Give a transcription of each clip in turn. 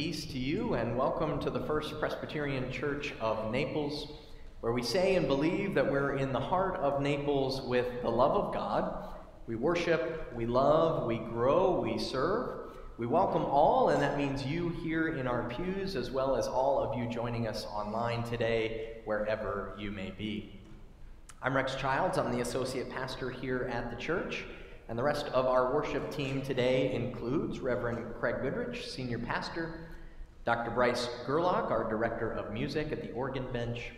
Peace to you, and welcome to the First Presbyterian Church of Naples, where we say and believe that we're in the heart of Naples with the love of God. We worship, we love, we grow, we serve. We welcome all, and that means you here in our pews, as well as all of you joining us online today, wherever you may be. I'm Rex Childs, I'm the associate pastor here at the church. And the rest of our worship team today includes Reverend Craig Goodrich, Senior Pastor, Dr. Bryce Gerlach, our Director of Music at the organ bench.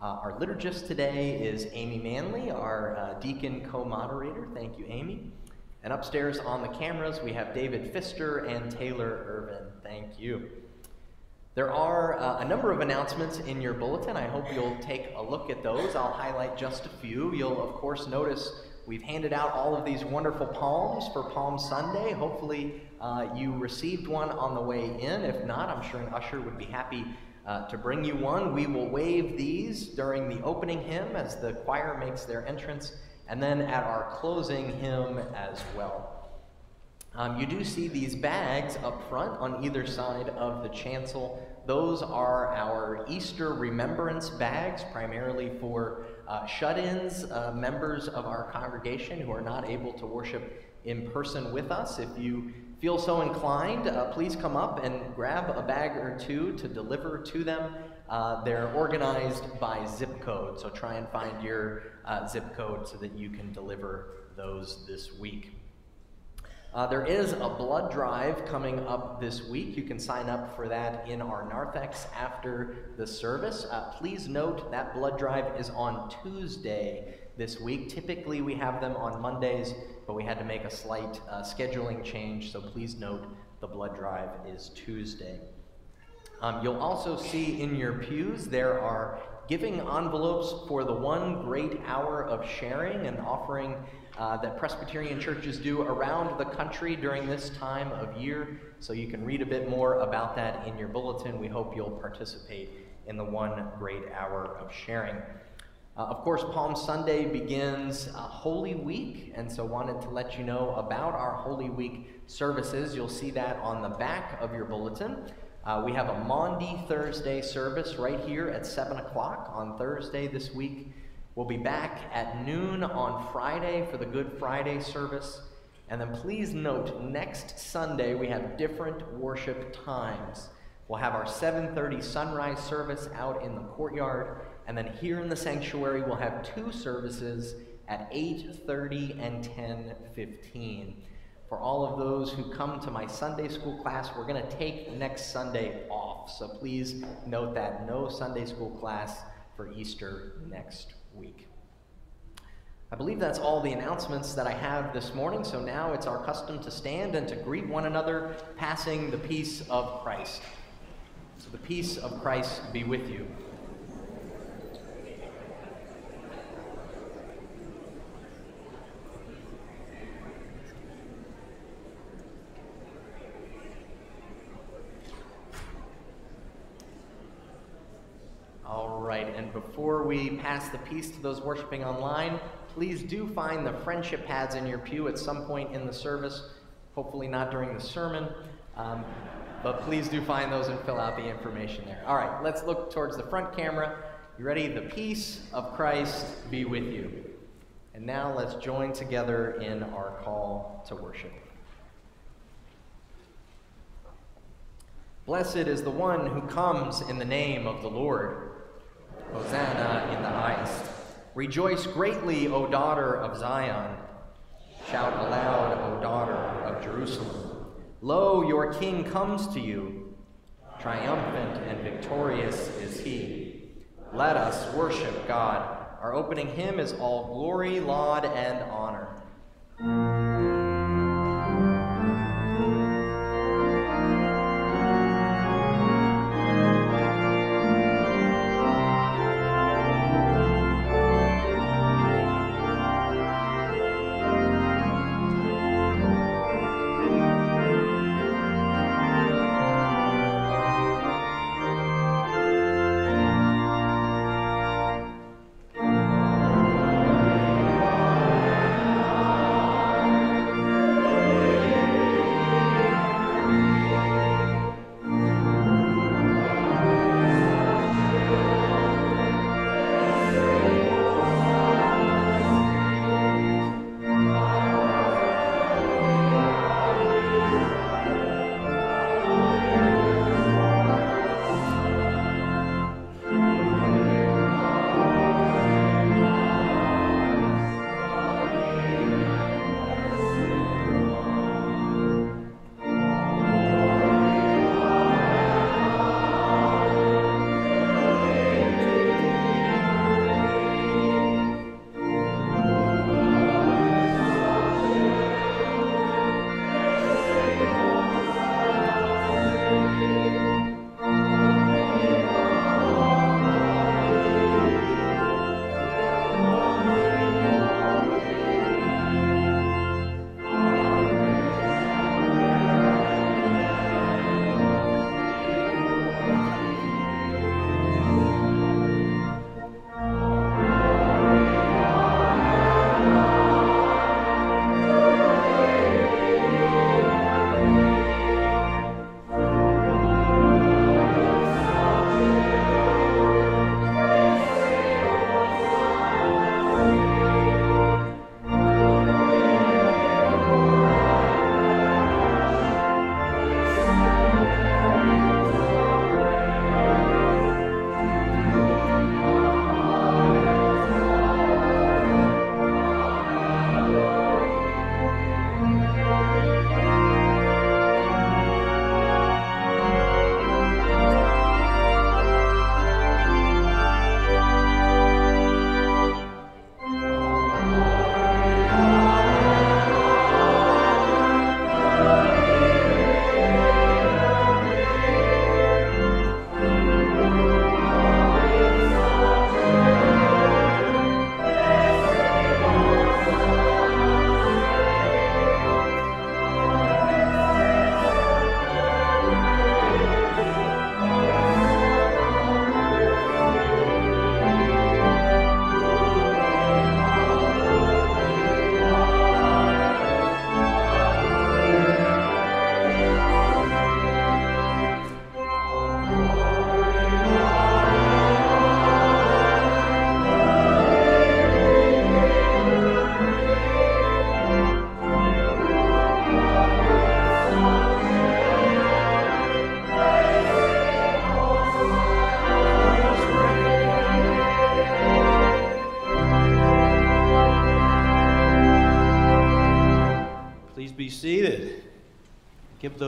Uh, our liturgist today is Amy Manley, our uh, deacon co moderator. Thank you, Amy. And upstairs on the cameras, we have David Pfister and Taylor Irvin. Thank you. There are uh, a number of announcements in your bulletin. I hope you'll take a look at those. I'll highlight just a few. You'll, of course, notice We've handed out all of these wonderful palms for Palm Sunday. Hopefully, uh, you received one on the way in. If not, I'm sure an usher would be happy uh, to bring you one. We will wave these during the opening hymn as the choir makes their entrance, and then at our closing hymn as well. Um, you do see these bags up front on either side of the chancel. Those are our Easter remembrance bags, primarily for uh, shut ins, uh, members of our congregation who are not able to worship in person with us. If you feel so inclined, uh, please come up and grab a bag or two to deliver to them. Uh, they're organized by zip code, so try and find your uh, zip code so that you can deliver those this week. Uh, there is a blood drive coming up this week. You can sign up for that in our narthex after the service. Uh, please note that blood drive is on Tuesday this week. Typically, we have them on Mondays, but we had to make a slight uh, scheduling change, so please note the blood drive is Tuesday. Um, you'll also see in your pews there are giving envelopes for the one great hour of sharing and offering uh, that Presbyterian churches do around the country during this time of year. So you can read a bit more about that in your bulletin. We hope you'll participate in the one great hour of sharing. Uh, of course, Palm Sunday begins uh, Holy Week, and so wanted to let you know about our Holy Week services. You'll see that on the back of your bulletin. Uh, we have a Maundy Thursday service right here at 7 o'clock on Thursday this week. We'll be back at noon on Friday for the Good Friday service. And then please note, next Sunday we have different worship times. We'll have our 7:30 sunrise service out in the courtyard, and then here in the sanctuary we'll have two services at 8:30 and 10:15. For all of those who come to my Sunday school class, we're going to take next Sunday off. So please note that no Sunday school class for Easter next week. I believe that's all the announcements that I have this morning, so now it's our custom to stand and to greet one another, passing the peace of Christ. So the peace of Christ be with you. Right, and before we pass the peace to those worshiping online, please do find the friendship pads in your pew at some point in the service, hopefully not during the sermon. Um, but please do find those and fill out the information there. All right, let's look towards the front camera. You ready? The peace of Christ be with you. And now let's join together in our call to worship. Blessed is the one who comes in the name of the Lord. Hosanna in the highest. Rejoice greatly, O daughter of Zion. Shout aloud, O daughter of Jerusalem. Lo, your king comes to you. Triumphant and victorious is he. Let us worship God. Our opening hymn is All Glory, Laud, and Honor.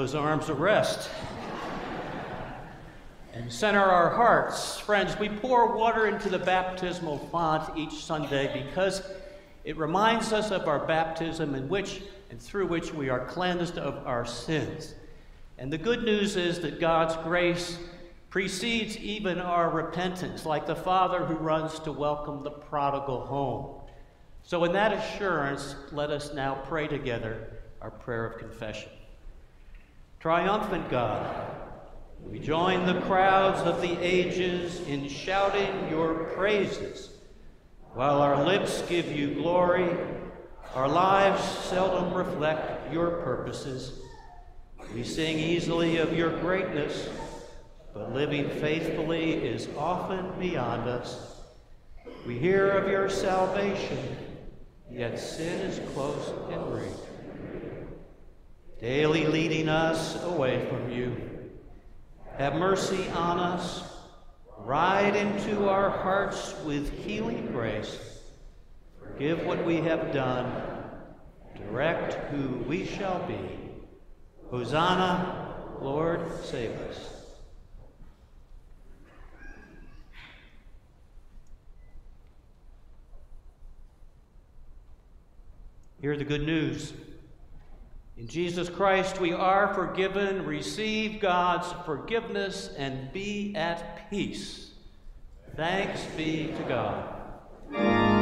Those arms a rest and center our hearts. Friends, we pour water into the baptismal font each Sunday because it reminds us of our baptism in which and through which we are cleansed of our sins. And the good news is that God's grace precedes even our repentance, like the father who runs to welcome the prodigal home. So, in that assurance, let us now pray together our prayer of confession. Triumphant God, we join the crowds of the ages in shouting your praises. While our lips give you glory, our lives seldom reflect your purposes. We sing easily of your greatness, but living faithfully is often beyond us. We hear of your salvation, yet sin is close in reach daily leading us away from you. Have mercy on us. Ride into our hearts with healing grace. Forgive what we have done. Direct who we shall be. Hosanna, Lord, save us. Hear the good news. In Jesus Christ, we are forgiven, receive God's forgiveness, and be at peace. Thanks be to God.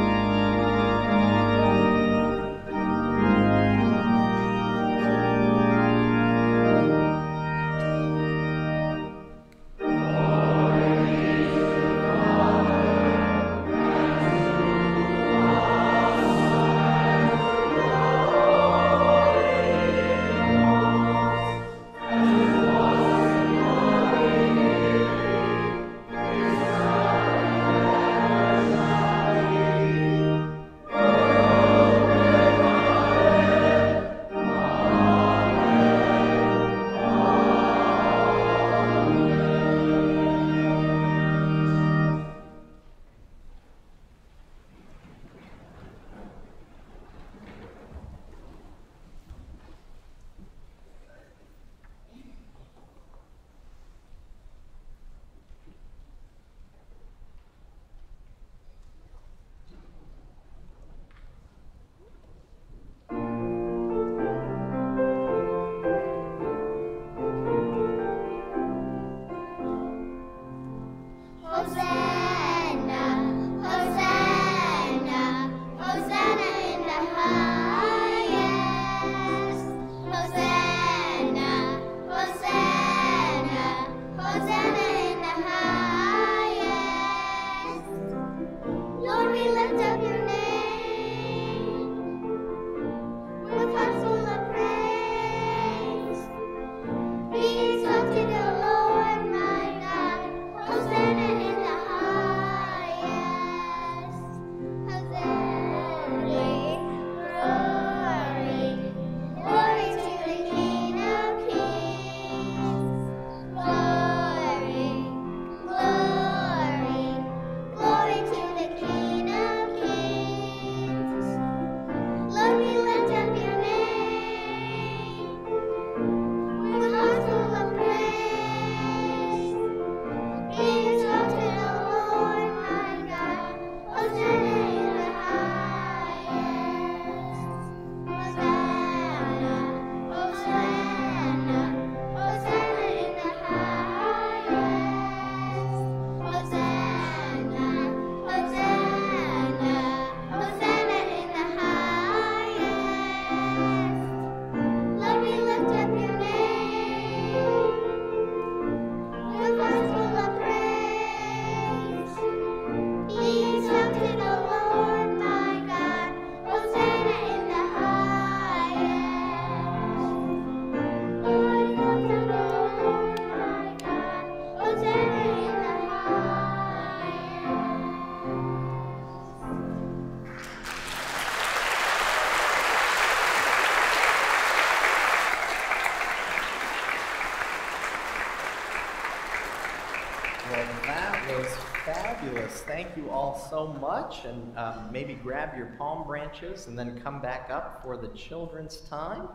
So much, and um, maybe grab your palm branches and then come back up for the children's time.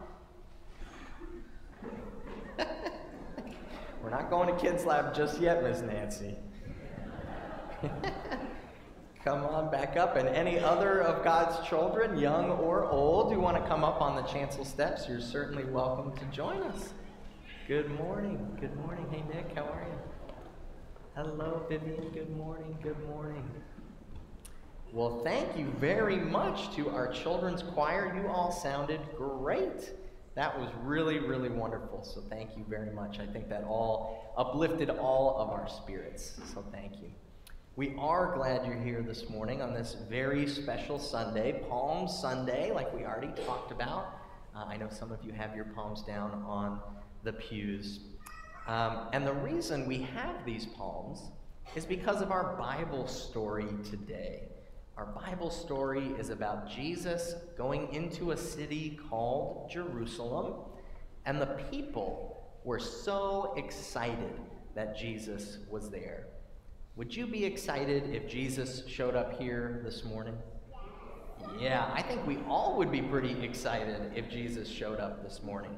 We're not going to Kids Lab just yet, Miss Nancy. come on back up. And any other of God's children, young or old, who want to come up on the chancel steps, you're certainly welcome to join us. Good morning. Good morning. Hey, Nick, how are you? Hello, Vivian. Good morning. Good morning. Well, thank you very much to our children's choir. You all sounded great. That was really, really wonderful. So thank you very much. I think that all uplifted all of our spirits. So thank you. We are glad you're here this morning on this very special Sunday, Palm Sunday, like we already talked about. Uh, I know some of you have your palms down on the pews. Um, and the reason we have these palms is because of our Bible story today. Our Bible story is about Jesus going into a city called Jerusalem, and the people were so excited that Jesus was there. Would you be excited if Jesus showed up here this morning? Yeah, I think we all would be pretty excited if Jesus showed up this morning.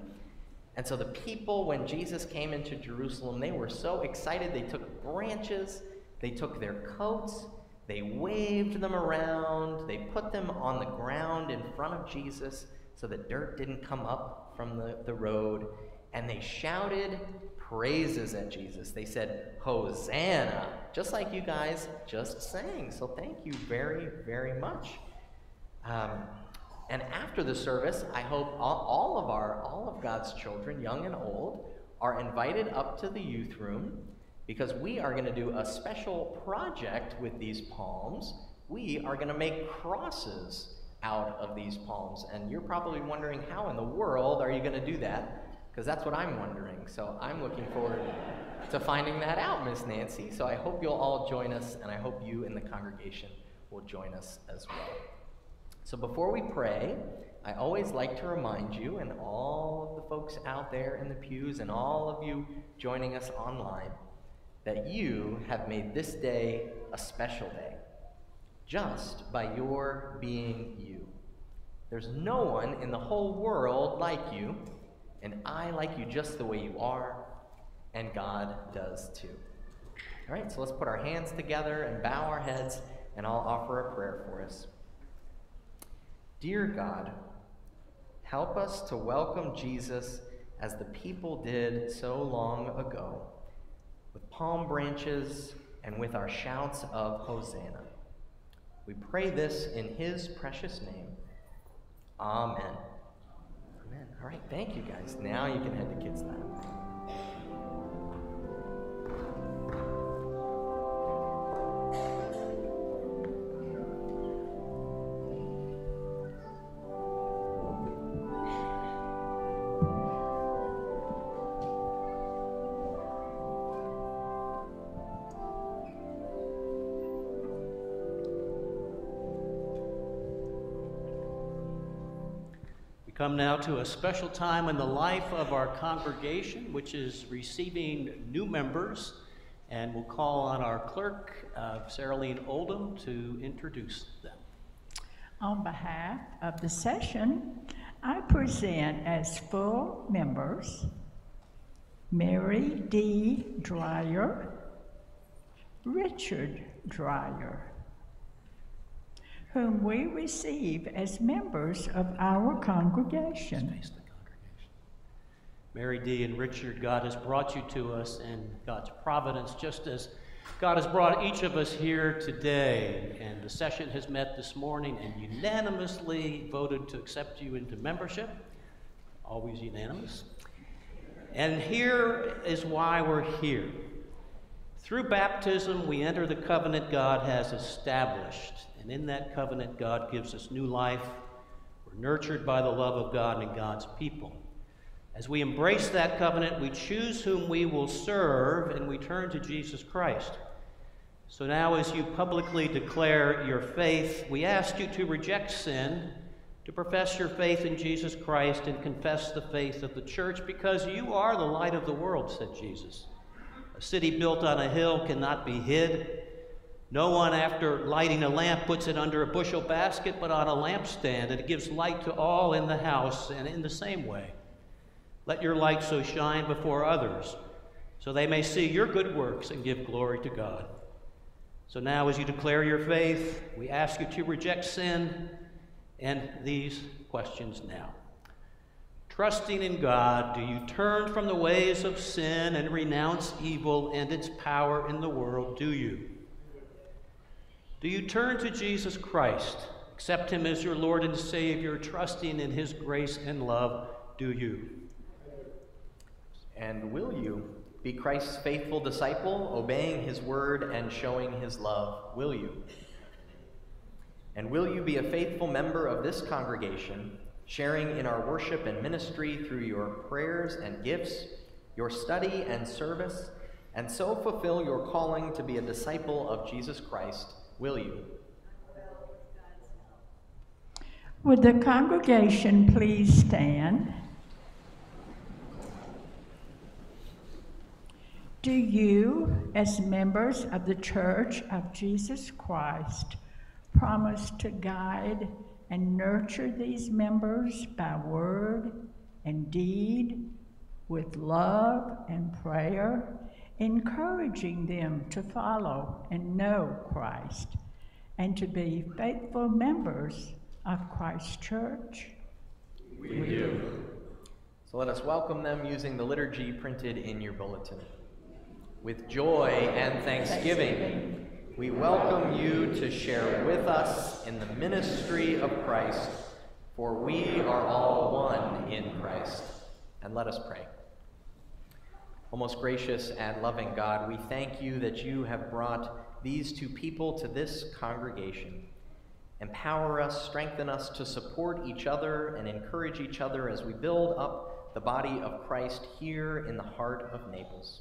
And so the people, when Jesus came into Jerusalem, they were so excited. They took branches, they took their coats, they waved them around, they put them on the ground in front of Jesus so that dirt didn't come up from the, the road, and they shouted praises at Jesus. They said, Hosanna, just like you guys just sang. So thank you very, very much. Um, and after the service, I hope all, all of our, all of God's children, young and old, are invited up to the youth room because we are going to do a special project with these palms. We are going to make crosses out of these palms. And you're probably wondering, how in the world are you going to do that? Because that's what I'm wondering. So I'm looking forward to finding that out, Miss Nancy. So I hope you'll all join us, and I hope you in the congregation will join us as well. So before we pray, I always like to remind you, and all of the folks out there in the pews, and all of you joining us online, that you have made this day a special day just by your being you. There's no one in the whole world like you and I like you just the way you are, and God does too. All right, so let's put our hands together and bow our heads, and I'll offer a prayer for us. Dear God, help us to welcome Jesus as the people did so long ago, palm branches and with our shouts of Hosanna. We pray this in his precious name. Amen. Amen. All right, thank you guys. Now you can head to Kids Lab. Come now to a special time in the life of our congregation, which is receiving new members. And we'll call on our clerk, uh, Sarah Oldham, to introduce them. On behalf of the session, I present as full members Mary D. Dreyer, Richard Dreyer, whom we receive as members of our congregation. Mary D. and Richard, God has brought you to us in God's providence, just as God has brought each of us here today. And the session has met this morning and unanimously voted to accept you into membership. Always unanimous. And here is why we're here. Through baptism, we enter the covenant God has established and in that covenant, God gives us new life. We're nurtured by the love of God and God's people. As we embrace that covenant, we choose whom we will serve and we turn to Jesus Christ. So now, as you publicly declare your faith, we ask you to reject sin, to profess your faith in Jesus Christ, and confess the faith of the church because you are the light of the world, said Jesus. A city built on a hill cannot be hid. No one, after lighting a lamp, puts it under a bushel basket, but on a lampstand, and it gives light to all in the house. And in the same way, Let your light so shine before others, so they may see your good works and give glory to God. So now, as you declare your faith, we ask you to reject sin and these questions now. Trusting in God, do you turn from the ways of sin and renounce evil and its power in the world? Do you? Do you turn to Jesus Christ, accept Him as your Lord and Savior, trusting in His grace and love? Do you? And will you be Christ's faithful disciple, obeying his word and showing his love? Will you? And will you be a faithful member of this congregation, sharing in our worship and ministry through your prayers and gifts, your study and service, and so fulfill your calling to be a disciple of Jesus Christ? Will you? Would the congregation please stand? Do you, as members of the Church of Jesus Christ, promise to guide and nurture these members by word and deed with love and prayer, encouraging them to follow and know Christ and to be faithful members of Christ's church? We do. So let us welcome them using the liturgy printed in your bulletin. With joy and thanksgiving, we welcome you to share with us in the ministry of Christ, for we are all one in Christ. And let us pray. O most gracious and loving God, we thank you that you have brought these two people to this congregation. Empower us, strengthen us to support each other and encourage each other as we build up the body of Christ here in the heart of Naples.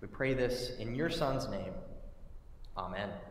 We pray this in your Son's name. Amen.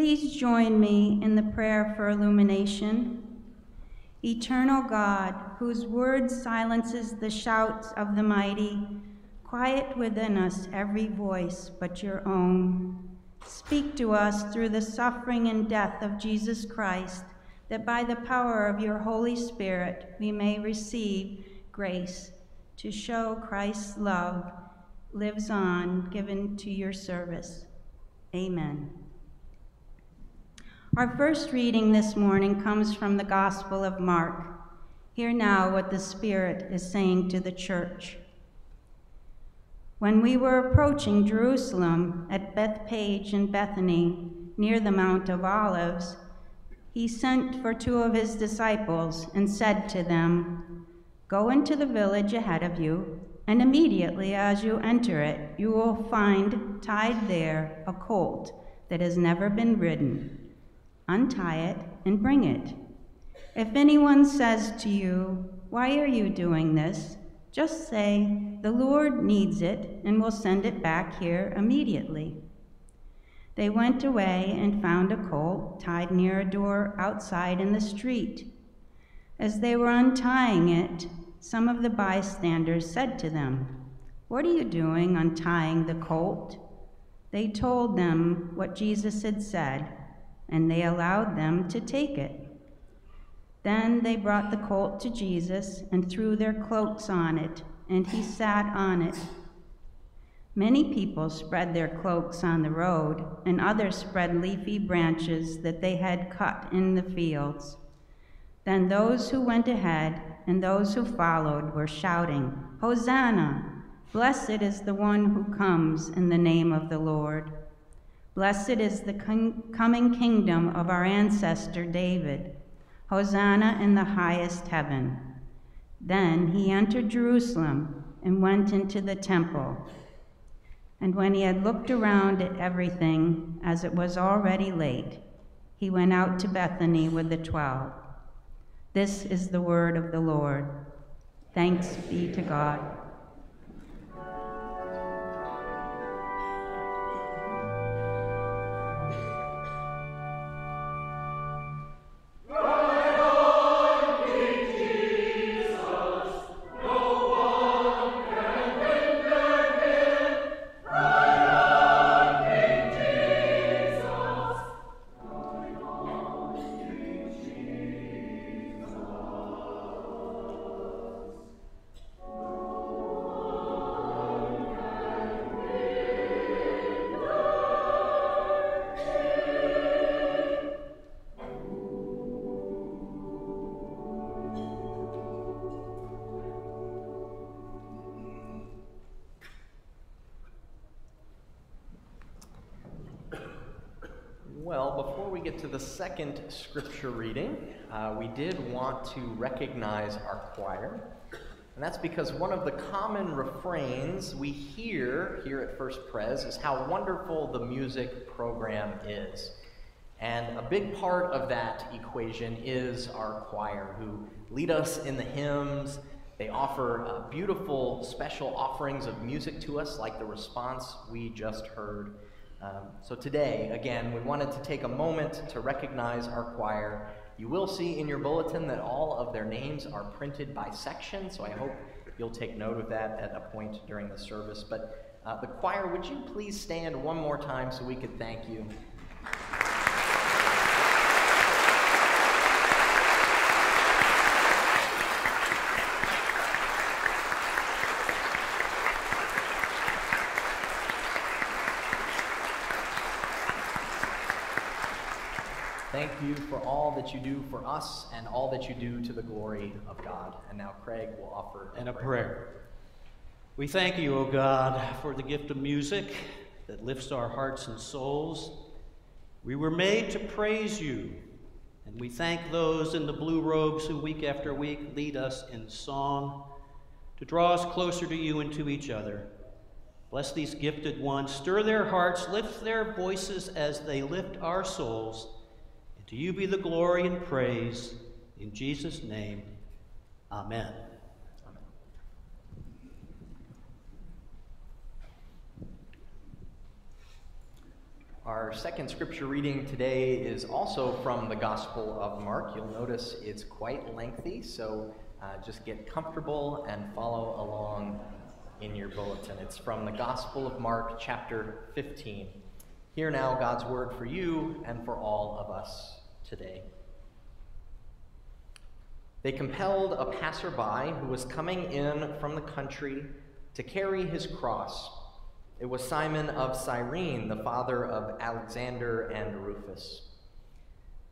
Please join me in the prayer for illumination. Eternal God, whose word silences the shouts of the mighty, quiet within us every voice but your own. Speak to us through the suffering and death of Jesus Christ, that by the power of your Holy Spirit we may receive grace to show Christ's love lives on, given to your service. Amen. Our first reading this morning comes from the Gospel of Mark. Hear now what the Spirit is saying to the church. When we were approaching Jerusalem at Bethphage and Bethany, near the Mount of Olives, he sent for two of his disciples and said to them, Go into the village ahead of you, and immediately as you enter it, you will find tied there a colt that has never been ridden untie it, and bring it. If anyone says to you, Why are you doing this? just say, The Lord needs it, and will send it back here immediately. They went away and found a colt tied near a door outside in the street. As they were untying it, some of the bystanders said to them, What are you doing untying the colt? They told them what Jesus had said and they allowed them to take it. Then they brought the colt to Jesus and threw their cloaks on it, and he sat on it. Many people spread their cloaks on the road, and others spread leafy branches that they had cut in the fields. Then those who went ahead and those who followed were shouting, Hosanna! Blessed is the one who comes in the name of the Lord. Blessed is the coming kingdom of our ancestor David. Hosanna in the highest heaven. Then he entered Jerusalem and went into the temple. And when he had looked around at everything, as it was already late, he went out to Bethany with the twelve. This is the word of the Lord. Thanks be to God. Get to the second scripture reading, uh, we did want to recognize our choir. And that's because one of the common refrains we hear here at First Pres is how wonderful the music program is. And a big part of that equation is our choir, who lead us in the hymns. They offer uh, beautiful special offerings of music to us, like the response we just heard. Um, so today, again, we wanted to take a moment to recognize our choir. You will see in your bulletin that all of their names are printed by section, so I hope you'll take note of that at a point during the service. But uh, the choir, would you please stand one more time so we could thank you? Thank you for all that you do for us and all that you do to the glory of God. And now Craig will offer and a prayer. We thank you, O God, for the gift of music that lifts our hearts and souls. We were made to praise you, and we thank those in the blue robes who week after week lead us in song to draw us closer to you and to each other. Bless these gifted ones, stir their hearts, lift their voices as they lift our souls. To you be the glory and praise. In Jesus' name, amen. Our second scripture reading today is also from the Gospel of Mark. You'll notice it's quite lengthy, so uh, just get comfortable and follow along in your bulletin. It's from the Gospel of Mark, chapter 15. Hear now God's word for you and for all of us today. They compelled a passerby who was coming in from the country to carry his cross. It was Simon of Cyrene, the father of Alexander and Rufus.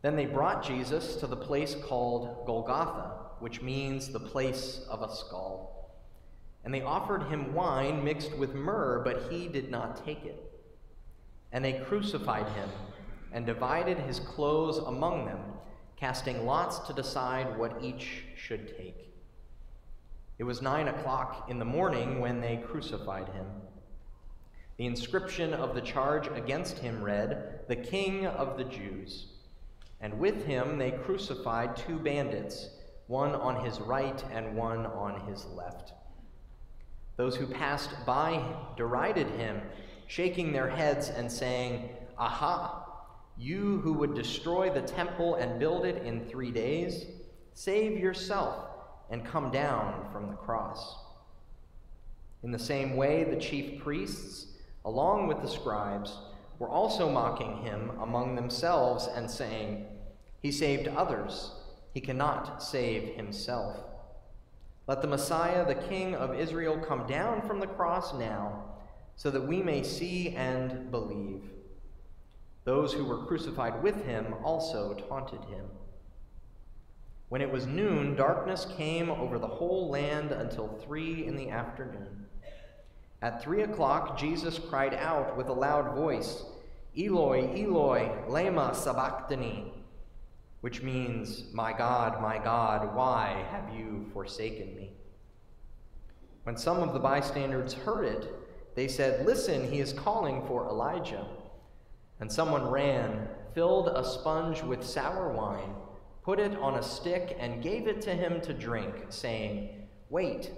Then they brought Jesus to the place called Golgotha, which means the place of a skull. And they offered him wine mixed with myrrh, but he did not take it. And they crucified him and divided his clothes among them, casting lots to decide what each should take. It was nine o'clock in the morning when they crucified him. The inscription of the charge against him read, The King of the Jews. And with him they crucified two bandits, one on his right and one on his left. Those who passed by derided him, shaking their heads and saying, Aha! You who would destroy the temple and build it in three days, save yourself and come down from the cross. In the same way, the chief priests, along with the scribes, were also mocking him among themselves and saying, He saved others, he cannot save himself. Let the Messiah, the King of Israel, come down from the cross now, so that we may see and believe. Those who were crucified with him also taunted him. When it was noon, darkness came over the whole land until three in the afternoon. At three o'clock, Jesus cried out with a loud voice, Eloi, Eloi, lema sabachthani, which means, My God, my God, why have you forsaken me? When some of the bystanders heard it, they said, Listen, he is calling for Elijah. And someone ran, filled a sponge with sour wine, put it on a stick, and gave it to him to drink, saying, Wait,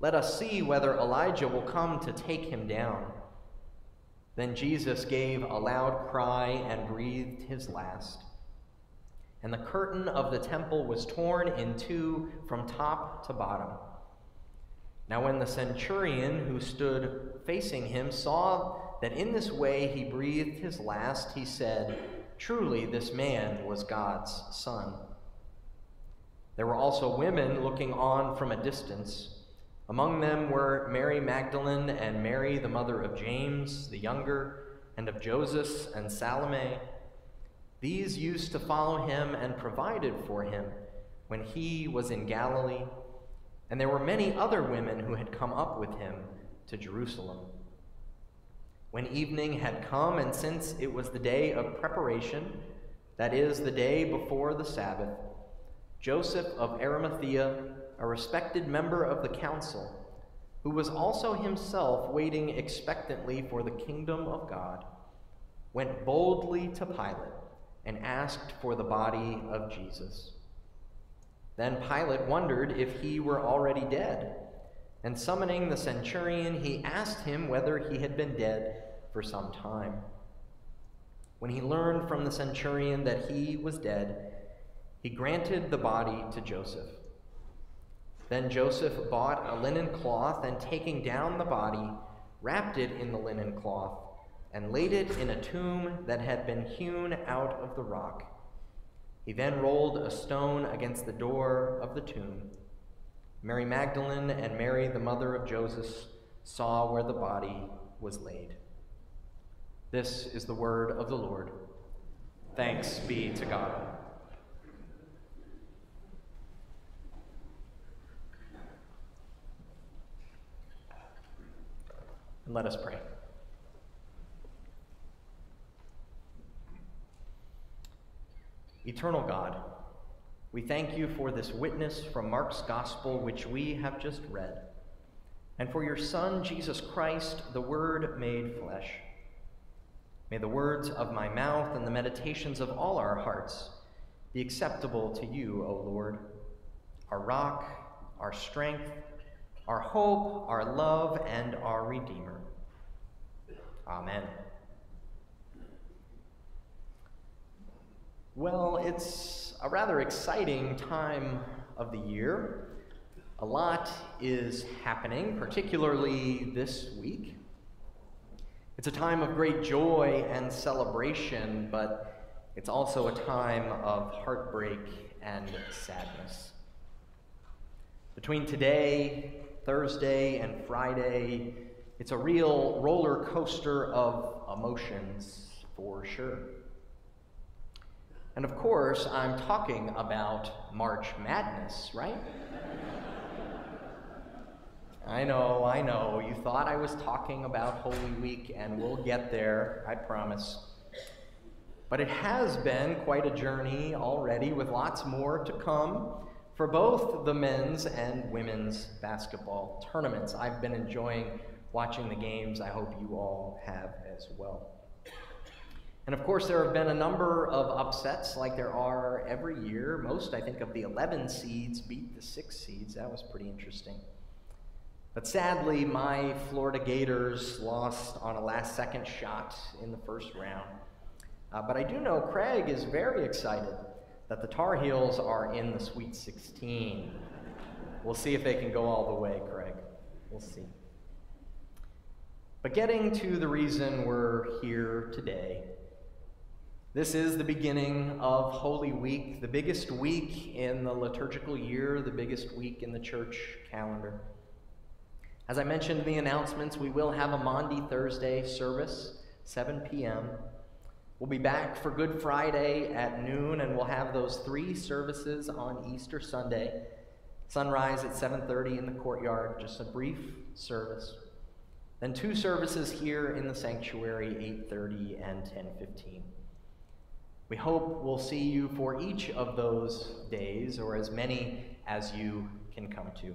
let us see whether Elijah will come to take him down. Then Jesus gave a loud cry and breathed his last. And the curtain of the temple was torn in two from top to bottom. Now, when the centurion who stood facing him saw that in this way he breathed his last, he said, Truly, this man was God's son. There were also women looking on from a distance. Among them were Mary Magdalene and Mary, the mother of James the younger, and of Joseph and Salome. These used to follow him and provided for him when he was in Galilee. And there were many other women who had come up with him to Jerusalem. When evening had come, and since it was the day of preparation, that is, the day before the Sabbath, Joseph of Arimathea, a respected member of the council, who was also himself waiting expectantly for the kingdom of God, went boldly to Pilate and asked for the body of Jesus. Then Pilate wondered if he were already dead. And summoning the centurion, he asked him whether he had been dead for some time. When he learned from the centurion that he was dead, he granted the body to Joseph. Then Joseph bought a linen cloth, and taking down the body, wrapped it in the linen cloth, and laid it in a tomb that had been hewn out of the rock. He then rolled a stone against the door of the tomb. Mary Magdalene and Mary, the mother of Joseph, saw where the body was laid. This is the word of the Lord. Thanks be to God. And let us pray. Eternal God, we thank you for this witness from Mark's Gospel, which we have just read, and for your Son, Jesus Christ, the Word made flesh. May the words of my mouth and the meditations of all our hearts be acceptable to you, O Lord, our rock, our strength, our hope, our love, and our Redeemer. Amen. Well, it's a rather exciting time of the year. A lot is happening, particularly this week. It's a time of great joy and celebration, but it's also a time of heartbreak and sadness. Between today, Thursday, and Friday, it's a real roller coaster of emotions for sure. And of course, I'm talking about March Madness, right? I know, I know. You thought I was talking about Holy Week, and we'll get there, I promise. But it has been quite a journey already, with lots more to come for both the men's and women's basketball tournaments. I've been enjoying watching the games. I hope you all have as well. And of course, there have been a number of upsets like there are every year. Most, I think, of the 11 seeds beat the 6 seeds. That was pretty interesting. But sadly, my Florida Gators lost on a last second shot in the first round. Uh, but I do know Craig is very excited that the Tar Heels are in the Sweet 16. We'll see if they can go all the way, Craig. We'll see. But getting to the reason we're here today, this is the beginning of Holy Week, the biggest week in the liturgical year, the biggest week in the church calendar. As I mentioned in the announcements, we will have a Maundy Thursday service, 7 p.m. We'll be back for Good Friday at noon, and we'll have those three services on Easter Sunday. Sunrise at 7:30 in the courtyard, just a brief service. Then two services here in the sanctuary, 8:30 and 10:15. We hope we'll see you for each of those days, or as many as you can come to.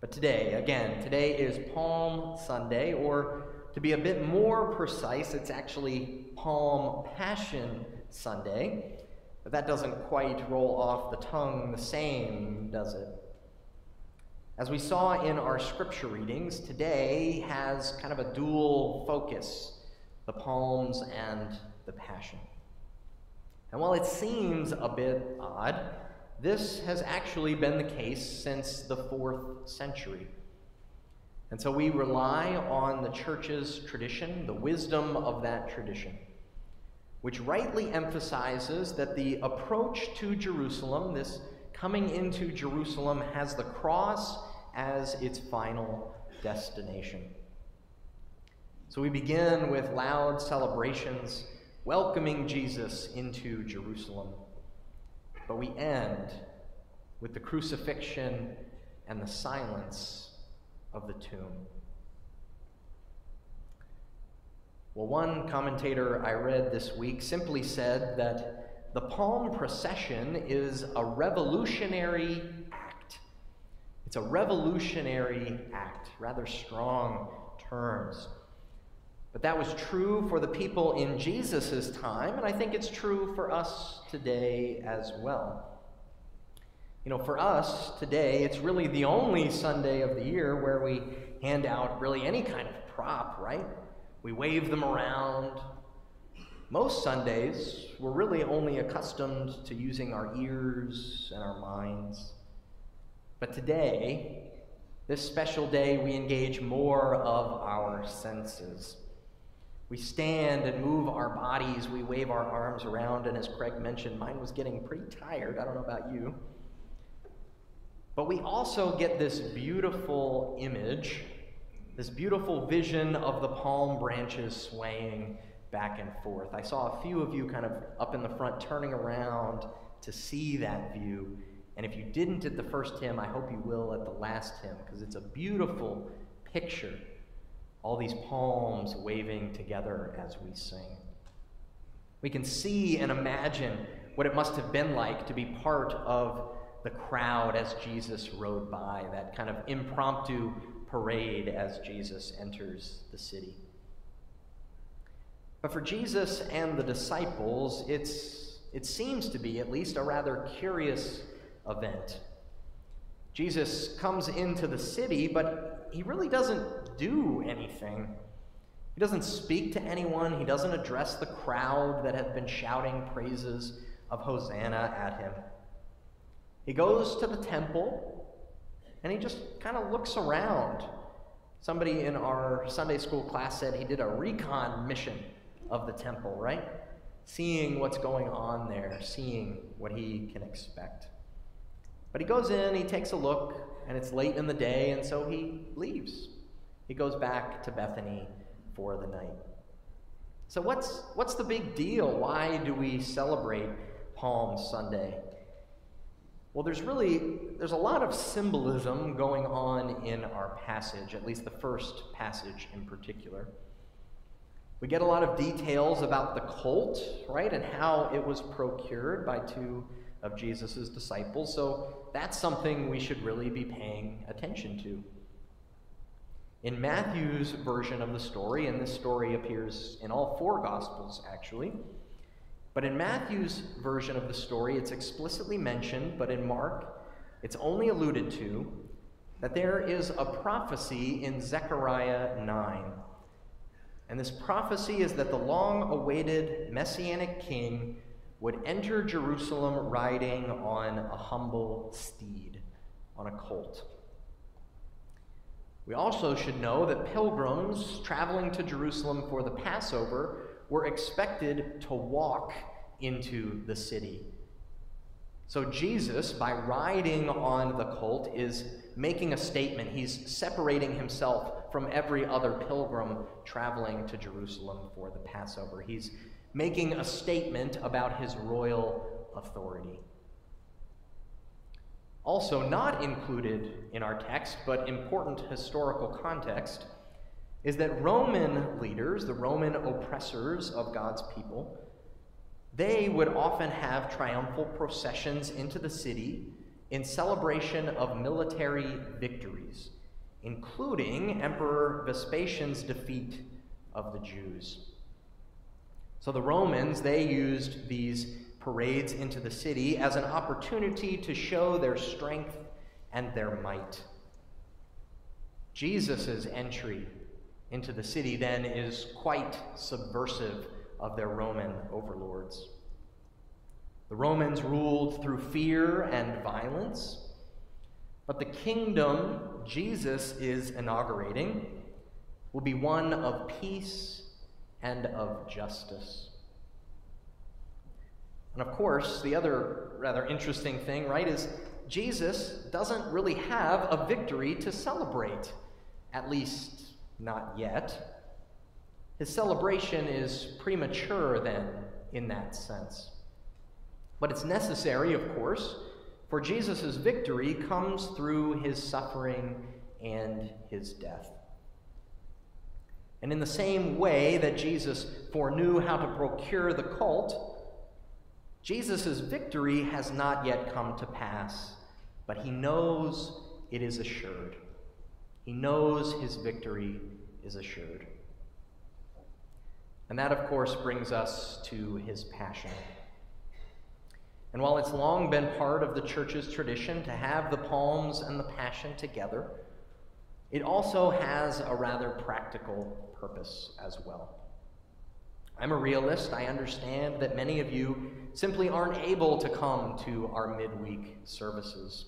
But today, again, today is Palm Sunday, or to be a bit more precise, it's actually Palm Passion Sunday. But that doesn't quite roll off the tongue the same, does it? As we saw in our scripture readings, today has kind of a dual focus the palms and the Passion. And while it seems a bit odd, this has actually been the case since the fourth century. And so we rely on the church's tradition, the wisdom of that tradition, which rightly emphasizes that the approach to Jerusalem, this coming into Jerusalem, has the cross as its final destination. So we begin with loud celebrations welcoming Jesus into Jerusalem. But we end with the crucifixion and the silence of the tomb. Well, one commentator I read this week simply said that the palm procession is a revolutionary act. It's a revolutionary act, rather strong terms. But that was true for the people in Jesus' time, and I think it's true for us today as well. You know, for us today, it's really the only Sunday of the year where we hand out really any kind of prop, right? We wave them around. Most Sundays, we're really only accustomed to using our ears and our minds. But today, this special day, we engage more of our senses. We stand and move our bodies, we wave our arms around, and as Craig mentioned, mine was getting pretty tired. I don't know about you. But we also get this beautiful image this beautiful vision of the palm branches swaying back and forth. I saw a few of you kind of up in the front turning around to see that view. And if you didn't at the first hymn, I hope you will at the last hymn, because it's a beautiful picture. All these palms waving together as we sing. We can see and imagine what it must have been like to be part of the crowd as Jesus rode by, that kind of impromptu parade as Jesus enters the city. But for Jesus and the disciples, it's, it seems to be at least a rather curious event. Jesus comes into the city, but he really doesn't do anything. He doesn't speak to anyone, he doesn't address the crowd that had been shouting praises of Hosanna at him. He goes to the temple and he just kind of looks around. Somebody in our Sunday school class said he did a recon mission of the temple, right? Seeing what's going on there, seeing what he can expect. But he goes in, he takes a look, and it's late in the day, and so he leaves. He goes back to Bethany for the night. So, what's, what's the big deal? Why do we celebrate Palm Sunday? Well, there's really there's a lot of symbolism going on in our passage, at least the first passage in particular. We get a lot of details about the colt, right, and how it was procured by two of Jesus' disciples. So that's something we should really be paying attention to. In Matthew's version of the story, and this story appears in all four Gospels actually, but in Matthew's version of the story, it's explicitly mentioned, but in Mark, it's only alluded to that there is a prophecy in Zechariah 9. And this prophecy is that the long awaited messianic king would enter Jerusalem riding on a humble steed, on a colt. We also should know that pilgrims traveling to Jerusalem for the Passover were expected to walk into the city. So Jesus, by riding on the colt, is making a statement. He's separating himself from every other pilgrim traveling to Jerusalem for the Passover. He's making a statement about his royal authority. Also, not included in our text, but important historical context, is that Roman leaders, the Roman oppressors of God's people, they would often have triumphal processions into the city in celebration of military victories, including Emperor Vespasian's defeat of the Jews. So the Romans, they used these parades into the city as an opportunity to show their strength and their might. Jesus' entry into the city then is quite subversive of their Roman overlords. The Romans ruled through fear and violence, but the kingdom Jesus is inaugurating will be one of peace and of justice. And of course, the other rather interesting thing, right, is Jesus doesn't really have a victory to celebrate, at least not yet. His celebration is premature, then, in that sense. But it's necessary, of course, for Jesus' victory comes through his suffering and his death. And in the same way that Jesus foreknew how to procure the colt, Jesus' victory has not yet come to pass, but he knows it is assured. He knows his victory is assured. And that, of course, brings us to his passion. And while it's long been part of the church's tradition to have the palms and the passion together, it also has a rather practical purpose as well. I'm a realist. I understand that many of you simply aren't able to come to our midweek services.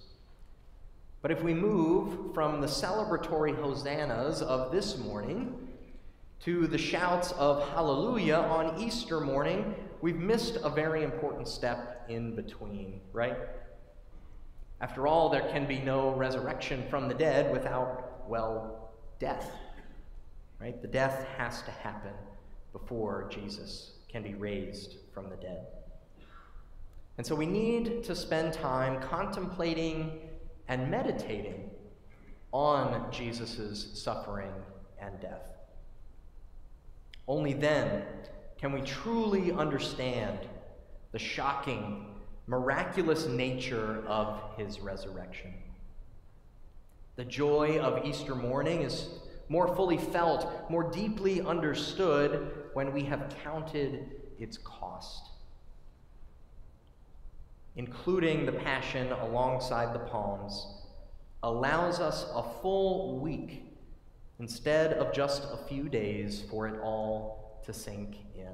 But if we move from the celebratory hosannas of this morning to the shouts of hallelujah on Easter morning, we've missed a very important step in between, right? After all, there can be no resurrection from the dead without, well, death. Right? The death has to happen before Jesus can be raised from the dead. And so we need to spend time contemplating and meditating on Jesus' suffering and death. Only then can we truly understand the shocking, miraculous nature of his resurrection. The joy of Easter morning is more fully felt, more deeply understood when we have counted its cost. Including the Passion alongside the Palms allows us a full week instead of just a few days for it all to sink in.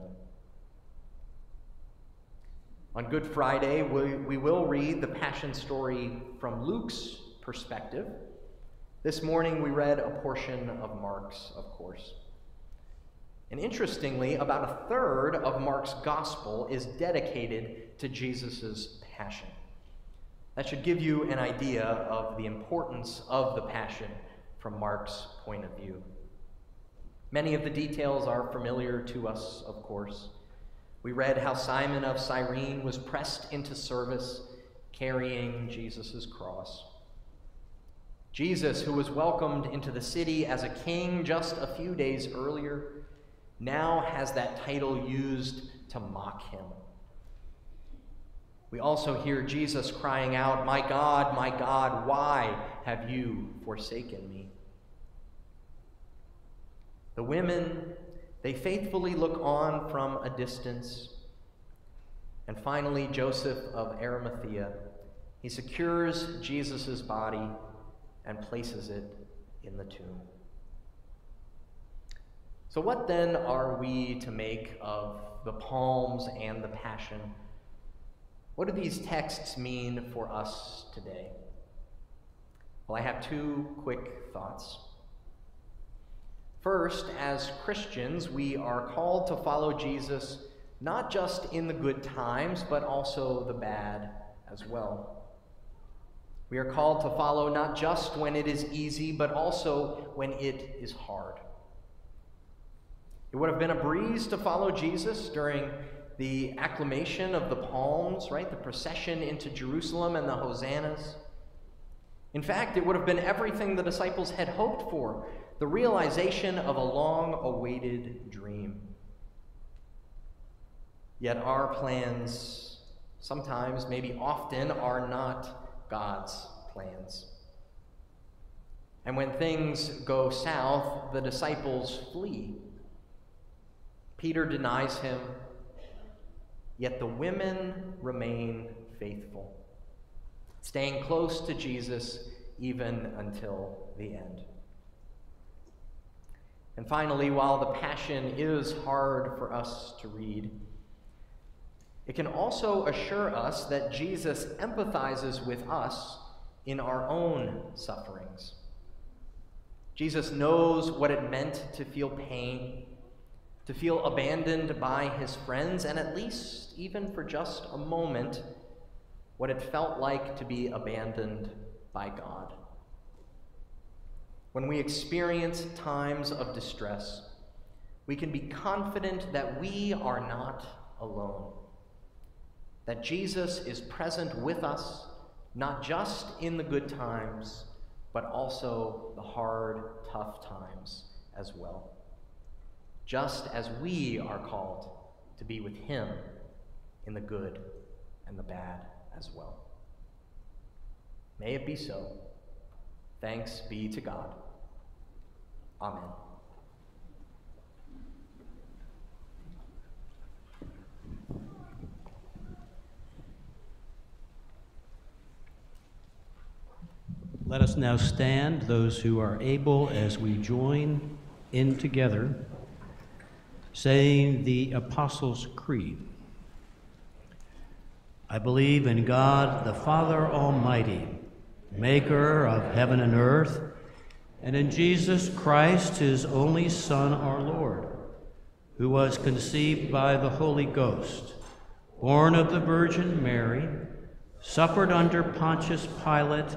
On Good Friday, we, we will read the Passion story from Luke's perspective. This morning, we read a portion of Mark's, of course. And interestingly, about a third of Mark's gospel is dedicated to Jesus' passion. That should give you an idea of the importance of the passion from Mark's point of view. Many of the details are familiar to us, of course. We read how Simon of Cyrene was pressed into service carrying Jesus' cross. Jesus, who was welcomed into the city as a king just a few days earlier, now has that title used to mock him. We also hear Jesus crying out, My God, my God, why have you forsaken me? The women they faithfully look on from a distance. And finally, Joseph of Arimathea, he secures Jesus' body and places it in the tomb. So, what then are we to make of the palms and the passion? What do these texts mean for us today? Well, I have two quick thoughts. First, as Christians, we are called to follow Jesus not just in the good times, but also the bad as well. We are called to follow not just when it is easy, but also when it is hard. It would have been a breeze to follow Jesus during the acclamation of the palms, right? The procession into Jerusalem and the hosannas. In fact, it would have been everything the disciples had hoped for the realization of a long awaited dream. Yet our plans, sometimes, maybe often, are not God's plans. And when things go south, the disciples flee. Peter denies him, yet the women remain faithful, staying close to Jesus even until the end. And finally, while the Passion is hard for us to read, it can also assure us that Jesus empathizes with us in our own sufferings. Jesus knows what it meant to feel pain, to feel abandoned by his friends, and at least, even for just a moment, what it felt like to be abandoned by God. When we experience times of distress, we can be confident that we are not alone. That Jesus is present with us, not just in the good times, but also the hard, tough times as well. just as we are called to be with Him in the good and the bad as well. May it be so. Thanks be to God. Amen. Let us now stand, those who are able, as we join in together, saying the Apostles' Creed. I believe in God, the Father Almighty, maker of heaven and earth, and in Jesus Christ, his only Son, our Lord, who was conceived by the Holy Ghost, born of the Virgin Mary, suffered under Pontius Pilate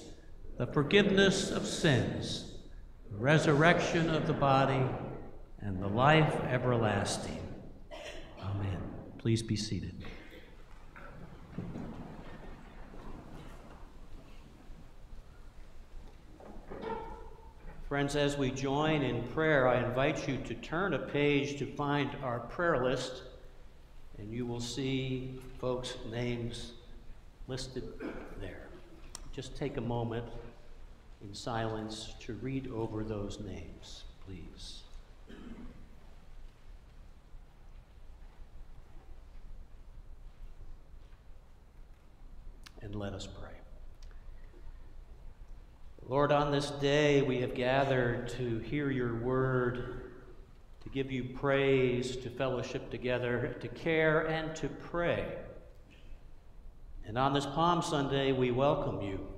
the forgiveness of sins, the resurrection of the body, and the life everlasting. Amen. Please be seated. Friends, as we join in prayer, I invite you to turn a page to find our prayer list, and you will see folks' names listed there. Just take a moment in silence to read over those names, please. And let us pray. Lord, on this day we have gathered to hear your word, to give you praise, to fellowship together, to care, and to pray. And on this Palm Sunday, we welcome you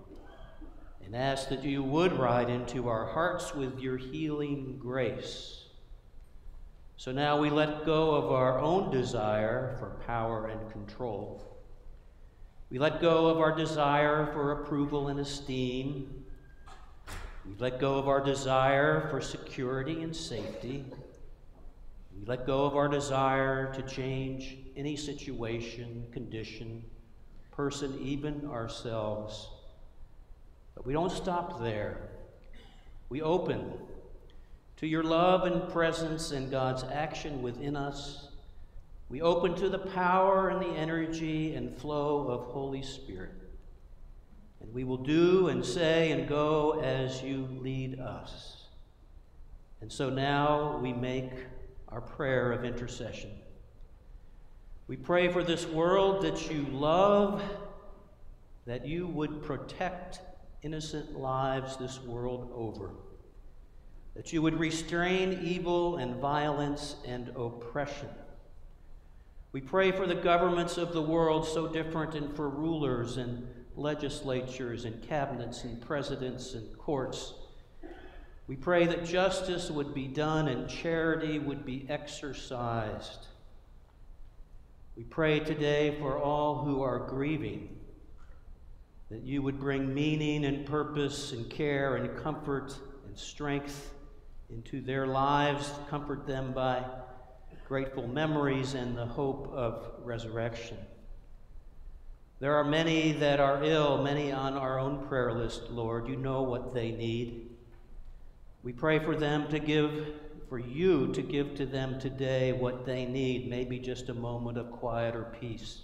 and ask that you would ride into our hearts with your healing grace. So now we let go of our own desire for power and control. We let go of our desire for approval and esteem. We let go of our desire for security and safety. We let go of our desire to change any situation, condition, person, even ourselves. But we don't stop there. We open to your love and presence and God's action within us. We open to the power and the energy and flow of Holy Spirit. And we will do and say and go as you lead us. And so now we make our prayer of intercession. We pray for this world that you love, that you would protect innocent lives this world over. That you would restrain evil and violence and oppression. We pray for the governments of the world, so different, and for rulers and legislatures and cabinets and presidents and courts. We pray that justice would be done and charity would be exercised. We pray today for all who are grieving that you would bring meaning and purpose and care and comfort and strength into their lives, comfort them by grateful memories and the hope of resurrection. There are many that are ill, many on our own prayer list, Lord. You know what they need. We pray for them to give, for you to give to them today what they need, maybe just a moment of quiet or peace,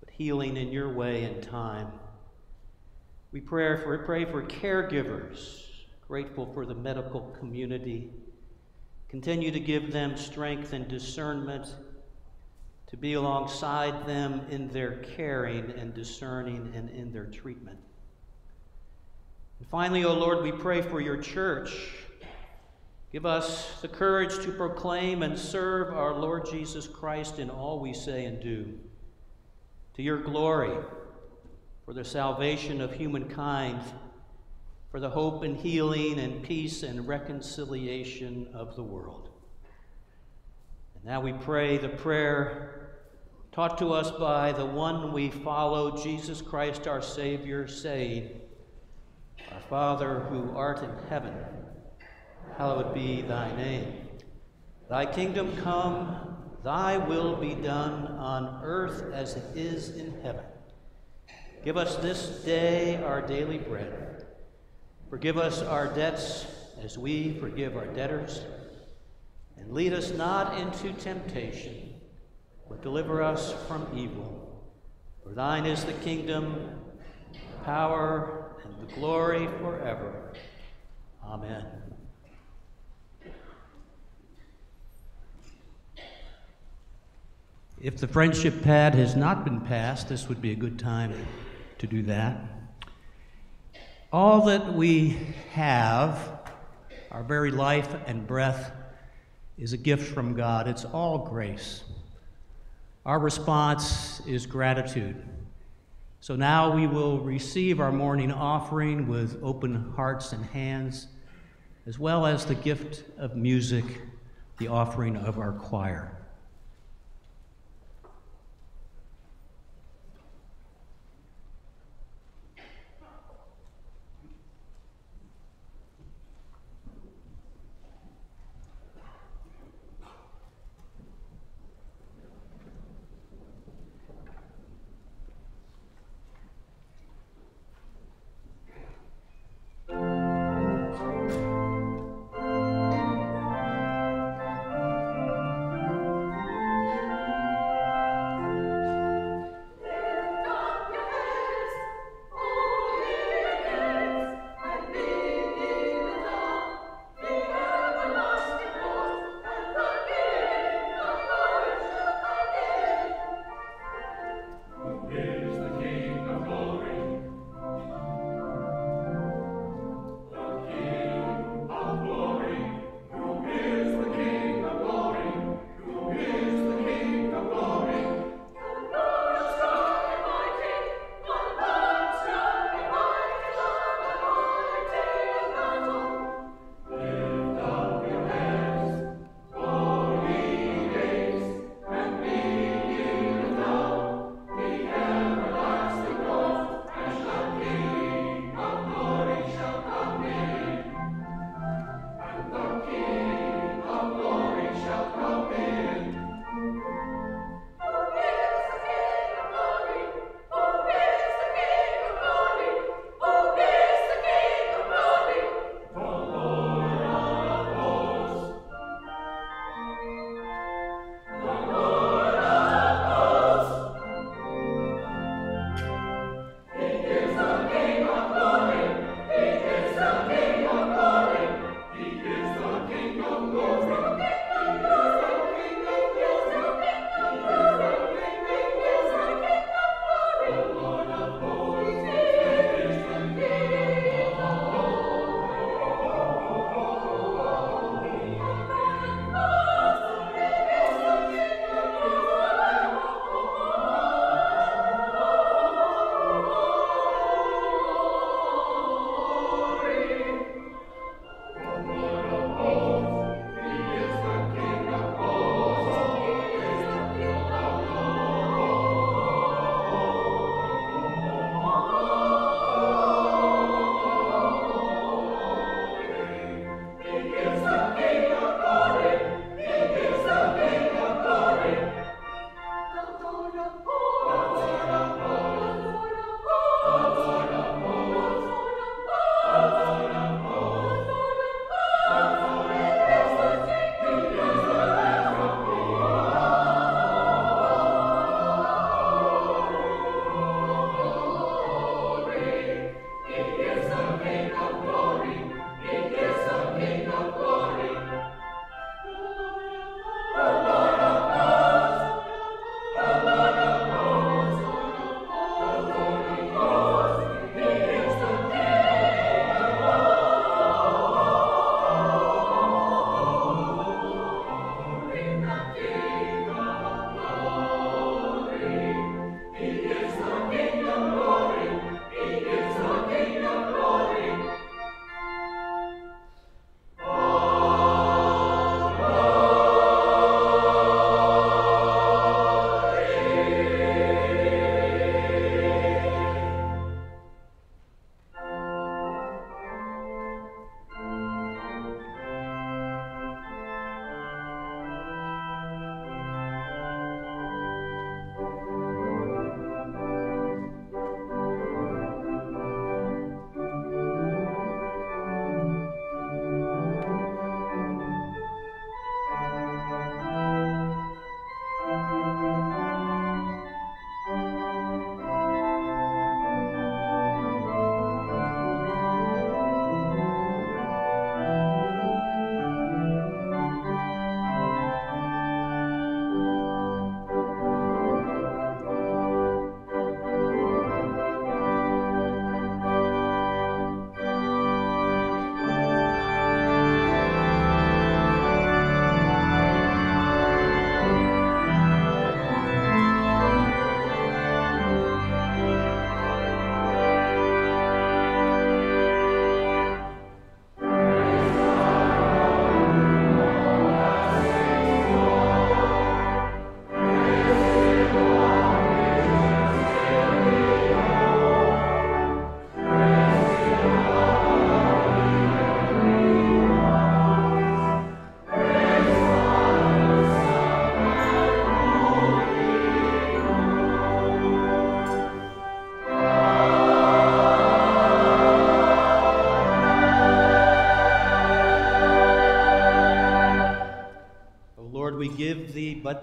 but healing in your way and time. We pray for, pray for caregivers, grateful for the medical community. Continue to give them strength and discernment to be alongside them in their caring and discerning and in their treatment. And finally, O oh Lord, we pray for your church. Give us the courage to proclaim and serve our Lord Jesus Christ in all we say and do. To your glory for the salvation of humankind, for the hope and healing and peace and reconciliation of the world. And now we pray the prayer taught to us by the one we follow, Jesus Christ our Savior, saying, Our Father who art in heaven, hallowed be thy name. Thy kingdom come, thy will be done on earth as it is in heaven. Give us this day our daily bread. Forgive us our debts as we forgive our debtors. And lead us not into temptation, but deliver us from evil. For thine is the kingdom, the power, and the glory forever. Amen. If the friendship pad has not been passed, this would be a good time to do that. All that we have, our very life and breath, is a gift from God. It's all grace. Our response is gratitude. So now we will receive our morning offering with open hearts and hands, as well as the gift of music, the offering of our choir.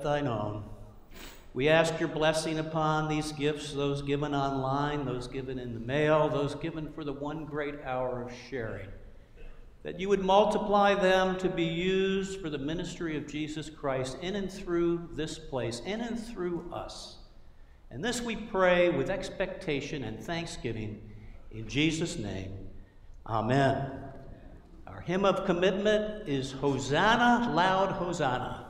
Thine own. We ask your blessing upon these gifts, those given online, those given in the mail, those given for the one great hour of sharing, that you would multiply them to be used for the ministry of Jesus Christ in and through this place, in and through us. And this we pray with expectation and thanksgiving in Jesus' name. Amen. Our hymn of commitment is Hosanna, loud Hosanna.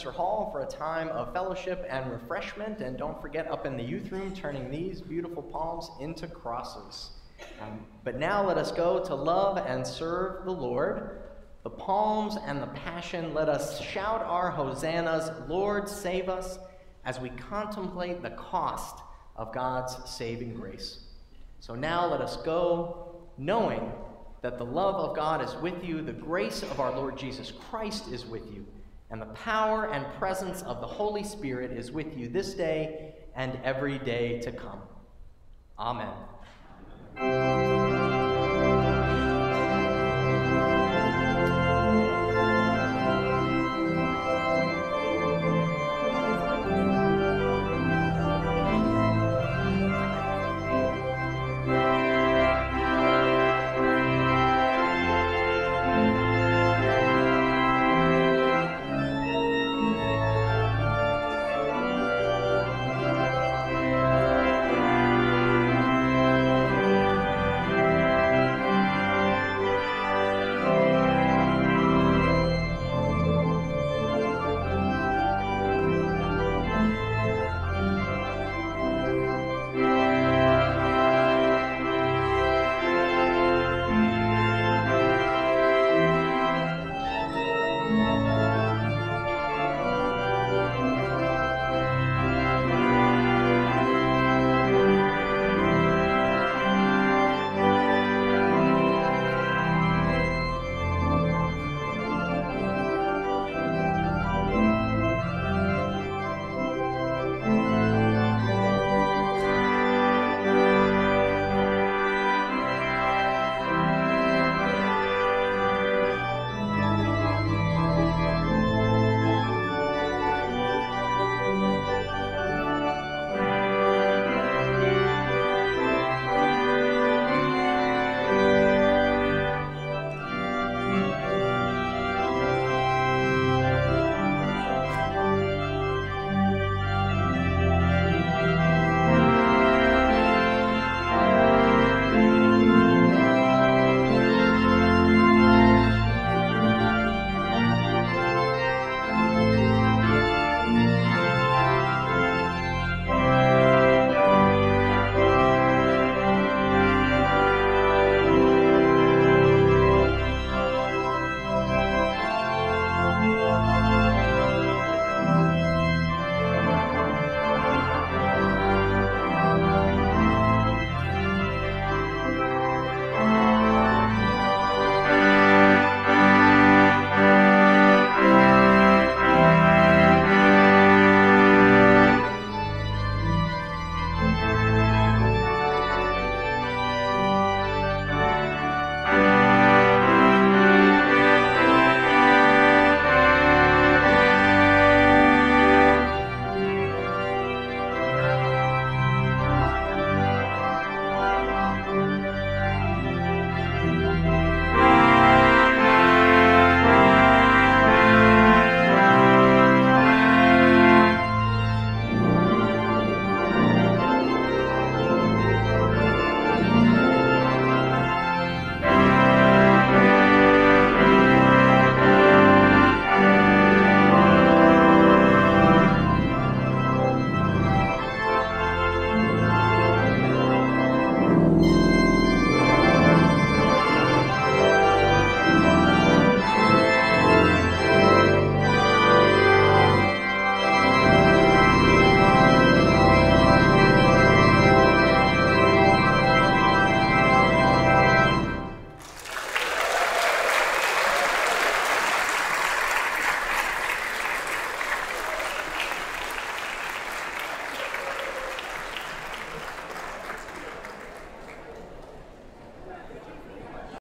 Spencer Hall for a time of fellowship and refreshment. And don't forget, up in the youth room, turning these beautiful palms into crosses. Um, but now let us go to love and serve the Lord. The palms and the passion, let us shout our hosannas, Lord, save us, as we contemplate the cost of God's saving grace. So now let us go knowing that the love of God is with you, the grace of our Lord Jesus Christ is with you and the power and presence of the Holy Spirit is with you this day and every day to come. Amen.